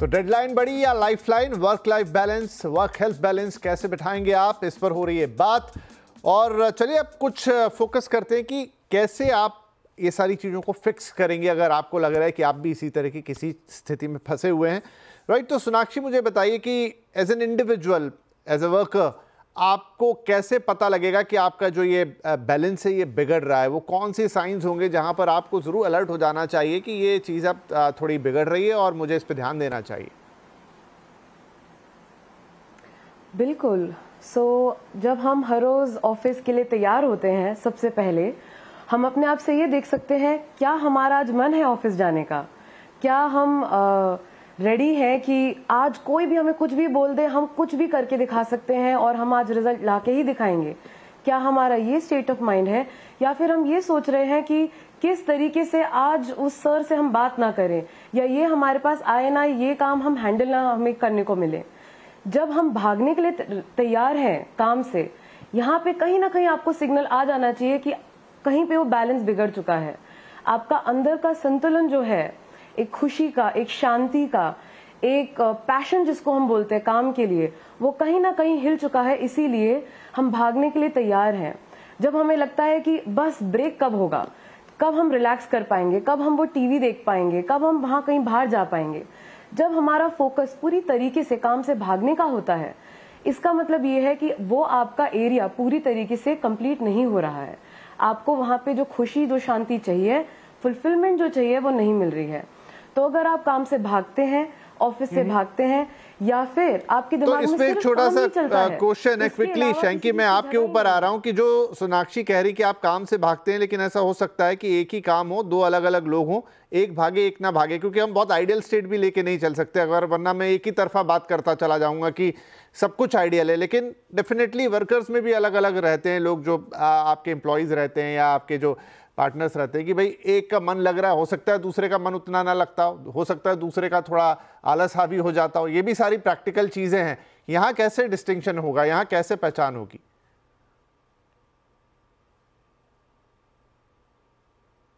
तो डेडलाइन बड़ी या lifeline work life balance work health balance कैसे बिठाएँगे आप? इस पर हो रही है बात। और चलिए अब कुछ फोकस करते हैं कि कैसे आप ये सारी चीज़ों को फिक्स करेंगे, अगर आपको लग रहा है कि आप भी इसी तरह की किसी स्थिति में फंसे हुए हैं। राइट तो सोनाक्षी, मुझे बताइए कि as an individual as a worker आपको कैसे पता लगेगा कि आपका जो ये बैलेंस है ये बिगड़ रहा है? वो कौन सी साइंस होंगे जहाँ पर आपको ज़रूर अलर्ट हो जाना चाहिए कि ये चीज़ अब थोड़ी बिगड़ रही है और मुझे इस पर ध्यान देना चाहिए। बिल्कुल। सो so, जब हम हर रोज़ ऑफ़िस के लिए तैयार होते हैं सबसे पहले हम अपने आप से ये देख सकते हैं क्या हमारा आज मन है ऑफ़िस जाने का? क्या हम रेडी है कि आज कोई भी हमें कुछ भी बोल दे, हम कुछ भी करके दिखा सकते हैं और हम आज रिज़ल्ट ला ही दिखाएँगे। क्या हमारा ये स्टेट ऑफ़ माइंड है? या फिर हम ये सोच रहे हैं कि किस तरीके से आज उस सर से हम बात ना करें, या ये हमारे पास आए ना, ये काम हम हैंडल ना हमें करने को मिले। जब हम भागने के लिए तैयार हैं काम से, यहाँ पे कहीं ना कहीं आपको सिग्नल आ जाना चाहिए कि कहीं पे वो बैलेंस बिगड़ चुका है। आपका अंदर का संतुलन जो है एक खुशी का, एक शांति का, एक पैशन जिसको हम बोलते हैं काम के लिए, वो कहीं ना कहीं हिल चुका है। इसीलिए हम भागने के लिए तैयार हैं। जब हमें लगता है कि बस ब्रेक कब होगा, कब हम रिलैक्स कर पाएँगे, कब हम वो टीवी देख पाएँगे, कब हम वहाँ कहीं बाहर जा पाएँगे, जब हमारा फोकस पूरी तरीके से काम से भागने का होता है, इसका मतलब ये है कि वो आपका एरिया पूरी तरीके से कंप्लीट नहीं हो रहा है। आपको वहाँ पे जो खुशी, जो शांति चाहिए फुलफिलमेंट जो चाहिए, वो नहीं मिल रही है। तो अगर आप काम से भागते हैं ऑफ़िस से भागते हैं या फिर आपके तो दिमाग तो इसमें एक छोटा सा क्वेश्चन है। क्विकली शैंकी मैं आपके ऊपर आ रहा हूँ कि जो सोनाक्षी कह रही कि आप काम से भागते हैं लेकिन ऐसा हो सकता है कि एक ही काम हो दो अलग अलग लोग हों एक भागे एक ना भागे क्योंकि हम बहुत आइडियल स्टेट भी लेके नहीं चल सकते अगर वरना मैं एक ही तरफा बात करता चला जाऊँगा कि सब कुछ आइडियल है लेकिन डेफिनेटली वर्कर्स में भी अलग अलग रहते हैं लोग जो आपके एम्प्लॉयज़ रहते हैं या आपके जो पार्टनर्स रहते हैं कि भाई, एक का मन लग रहा है, हो सकता है दूसरे का मन उतना ना लगता हो हो सकता है दूसरे का थोड़ा आलस हावी हो जाता हो। ये भी सारी प्रैक्टिकल चीज़ें हैं। यहाँ कैसे डिस्टिंक्शन होगा? यहाँ कैसे पहचान होगी?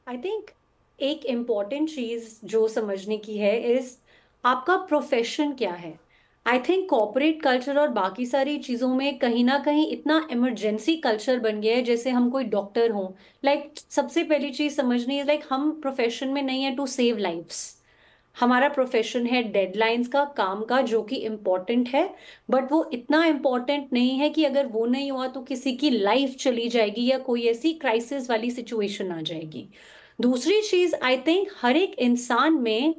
आई थिंक एक इंपॉर्टेंट चीज़ जो समझने की है इज़ आपका प्रोफेशन क्या है? आई थिंक कॉपरेट कल्चर और बाकी सारी चीज़ों में कहीं ना कहीं इतना इमरजेंसी कल्चर बन गया है जैसे हम कोई डॉक्टर हों। लाइक like, सबसे पहली चीज़ समझनी है लाइक like, हम प्रोफेशन में नहीं है टू सेव लाइफ्स हमारा प्रोफेशन है डेडलाइंस का काम का जो कि इंपॉर्टेंट है। बट वो इतना इंपॉर्टेंट नहीं है कि अगर वो नहीं हुआ तो किसी की लाइफ चली जाएगी या कोई ऐसी क्राइसिस वाली सिचुएशन आ जाएगी। दूसरी चीज़ आई थिंक हर एक इंसान में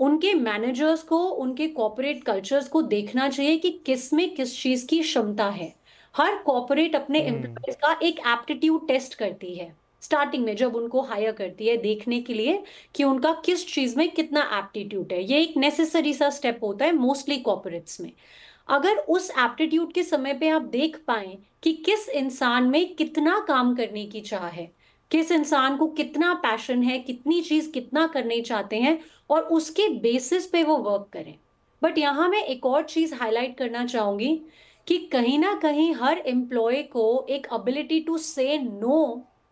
उनके मैनेजर्स को उनके कॉपोरेट कल्चर्स को देखना चाहिए कि किसमें किस चीज़ की क्षमता है। हर कॉपोरेट अपने एम्प्लॉयज़ हम्म। का एक एप्टीट्यूड टेस्ट करती है। स्टार्टिंग में जब उनको हायर करती है देखने के लिए कि उनका किस चीज़ में कितना एप्टीट्यूड है। ये एक नेसेसरी सा स्टेप होता है मोस्टली कॉपोरेट्स में। अगर उस एप्टीट्यूड के समय पे आप देख पाए कि किस इंसान में कितना काम करने की चाह है किस इंसान को कितना पैशन है, कितनी चीज़ कितना करने चाहते हैं और उसके बेसिस पे वो वर्क करें। बट यहाँ मैं एक और चीज़ हाईलाइट करना चाहूँगी कि कहीं ना कहीं हर एम्प्लॉय को एक एबिलिटी टू से नो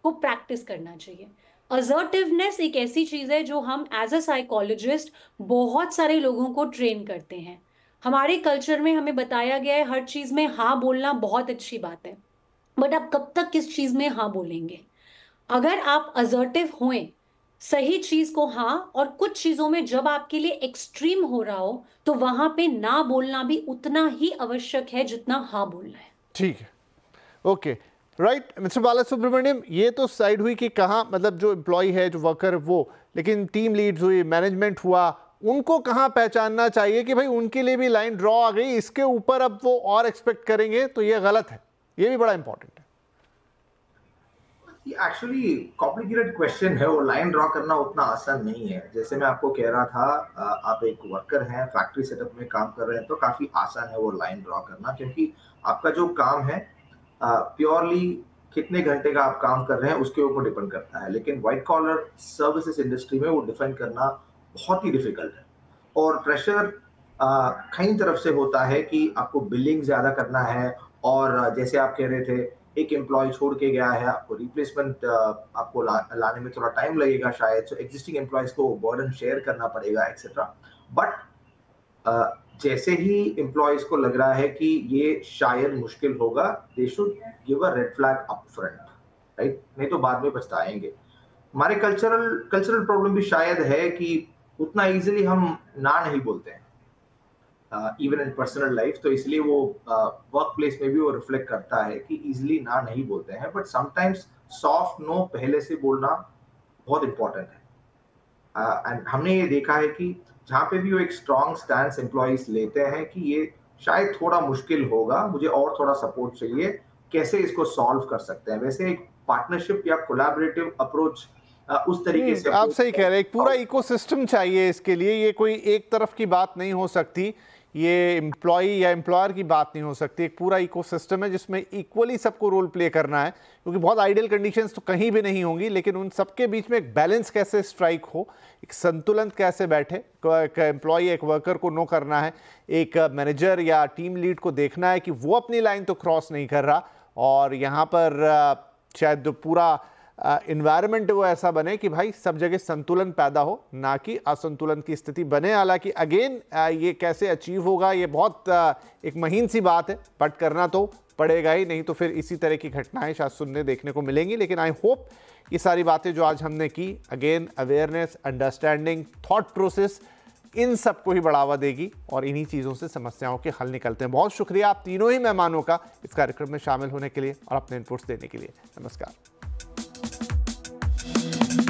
को प्रैक्टिस करना चाहिए। असर्टिवनेस एक ऐसी चीज़ है जो हम एज अ साइकोलॉजिस्ट बहुत सारे लोगों को ट्रेन करते हैं। हमारे कल्चर में हमें बताया गया है हर चीज़ में हाँ बोलना बहुत अच्छी बात है। बट आप कब तक किस चीज़ में हाँ बोलेंगे? अगर आप अजर्टिव हुए, सही चीज़ को हाँ और कुछ चीज़ों में जब आपके लिए एक्सट्रीम हो रहा हो तो वहाँ पे ना बोलना भी उतना ही आवश्यक है जितना हाँ बोलना है। ठीक है। Okay. Right mister Bala Subramaniam ये तो साइड हुई कि कहाँ मतलब जो एम्प्लॉय है, जो वर्कर वो, लेकिन टीम लीड्स हुई मैनेजमेंट हुआ, उनको कहाँ पहचानना चाहिए कि भाई उनके लिए भी लाइन ड्रॉ आ गई, इसके ऊपर अब वो और एक्सपेक्ट करेंगे तो ये गलत है। ये भी बड़ा इंपॉर्टेंट है। एक्चुअली कॉम्प्लिकेटेड क्वेश्चन है और लाइन ड्रॉ करना उतना आसान नहीं है। जैसे मैं आपको कह रहा था आप एक वर्कर हैं फैक्ट्री सेटअप में काम कर रहे हैं तो काफ़ी आसान है वो लाइन ड्रॉ करना, क्योंकि आपका जो काम है प्योरली कितने घंटे का आप काम कर रहे हैं, उसके ऊपर डिपेंड करता है। लेकिन व्हाइट कॉलर सर्विसेज़ इंडस्ट्री में वो डिफाइन करना बहुत ही डिफ़िकल्ट है। और प्रेशर कई तरफ़ से होता है कि आपको बिलिंग ज़्यादा करना है और जैसे आप कह रहे थे एक एम्प्लॉय छोड़ के गया है आपको रिप्लेसमेंट आपको ला, लाने में थोड़ा टाइम लगेगा शायद सो एग्जिस्टिंग एम्प्लॉयज़ को बर्डन शेयर करना पड़ेगा एक्सेट्रा बट जैसे ही एम्प्लॉयज़ को लग रहा है कि ये शायद मुश्किल होगा they should give a red flag up front right नहीं तो बाद में पछताएँगे। हमारे कल्चरल कल्चरल प्रॉब्लम भी शायद है कि उतना इजीली हम ना नहीं बोलते हैं। इवन इन पर्सनल लाइफ तो इसलिए वो वर्क uh, प्लेस में भी वो रिफ्लेक्ट करता है कि इजीली ना नहीं बोलते हैं बट समटाइम्स सॉफ्ट नो पहले से बोलना बहुत इंपॉर्टेंट है। एंड uh, हमने ये देखा है कि जहाँ पे भी वो एक स्ट्रॉन्ग स्टैंड एम्प्लॉयज़ लेते हैं कि ये शायद थोड़ा मुश्किल होगा मुझे और थोड़ा सपोर्ट चाहिए कैसे इसको सॉल्व कर सकते हैं? वैसे एक पार्टनरशिप या कोलैबोरेटिव अप्रोच उस तरीके हम्म, से आप सही कह रहे हैं एक पूरा इकोसिस्टम चाहिए इसके लिए ये कोई एक तरफ़ की बात नहीं हो सकती। ये एम्प्लॉय या एम्प्लॉयर की बात नहीं हो सकती, एक पूरा इकोसिस्टम है जिसमें इक्वली सबको रोल प्ले करना है, क्योंकि बहुत आइडियल कंडीशंस तो कहीं भी नहीं होंगी, लेकिन उन सबके बीच में एक बैलेंस कैसे स्ट्राइक हो, एक संतुलन कैसे बैठे एक एम्प्लॉय एक वर्कर को नो करना है, एक मैनेजर या टीम लीड को देखना है कि वो अपनी लाइन तो क्रॉस नहीं कर रहा, और यहाँ पर शायद पूरा इन्वायरमेंट वो ऐसा बने कि भाई सब जगह संतुलन पैदा हो ना कि असंतुलन की स्थिति बने। हालाँकि अगेन ये कैसे अचीव होगा ये बहुत आ, एक महीन सी बात है बट करना तो पड़ेगा ही नहीं तो फिर इसी तरह की घटनाएँ शायद सुनने देखने को मिलेंगी। लेकिन आई होप ये सारी बातें जो आज हमने की again awareness understanding thought process इन सबको ही बढ़ावा देगी और इन्हीं चीज़ों से समस्याओं के हल निकलते हैं। बहुत शुक्रिया आप तीनों ही मेहमानों का इस कार्यक्रम में शामिल होने के लिए और अपने इनपुट्स देने के लिए। नमस्कार। Thank you.